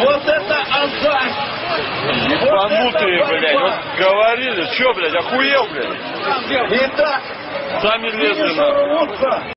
Вот это азарт! Ебанутые, блядь. Вот говорили, чё, блядь, охуел, блядь? Итак, Сами лезли, на.